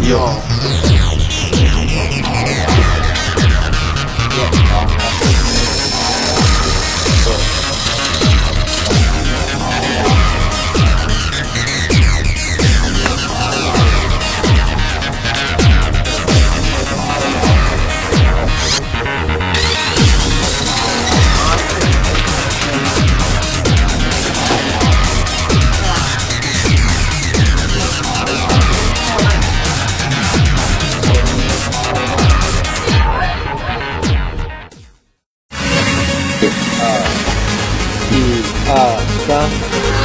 Yo. Yo. 二三。